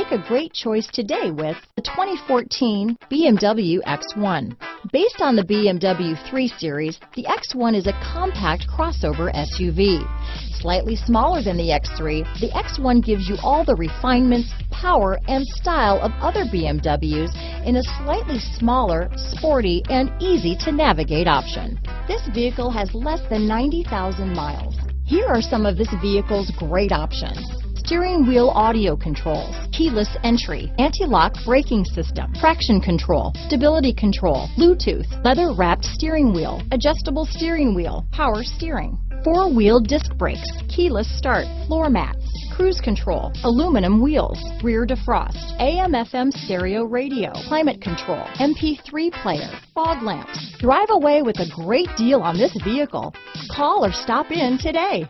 Make a great choice today with the 2014 BMW X1. Based on the BMW 3 Series, the X1 is a compact crossover SUV. Slightly smaller than the X3, the X1 gives you all the refinements, power, and style of other BMWs in a slightly smaller, sporty, and easy to navigate option. This vehicle has less than 90,000 miles. Here are some of this vehicle's great options steering wheel audio controls, keyless entry, anti-lock braking system, traction control, stability control, Bluetooth, leather wrapped steering wheel, adjustable steering wheel, power steering, four-wheel disc brakes, keyless start, floor mats, cruise control, aluminum wheels, rear defrost, AM FM stereo radio, climate control, MP3 player, fog lamps. Drive away with a great deal on this vehicle. Call or stop in today.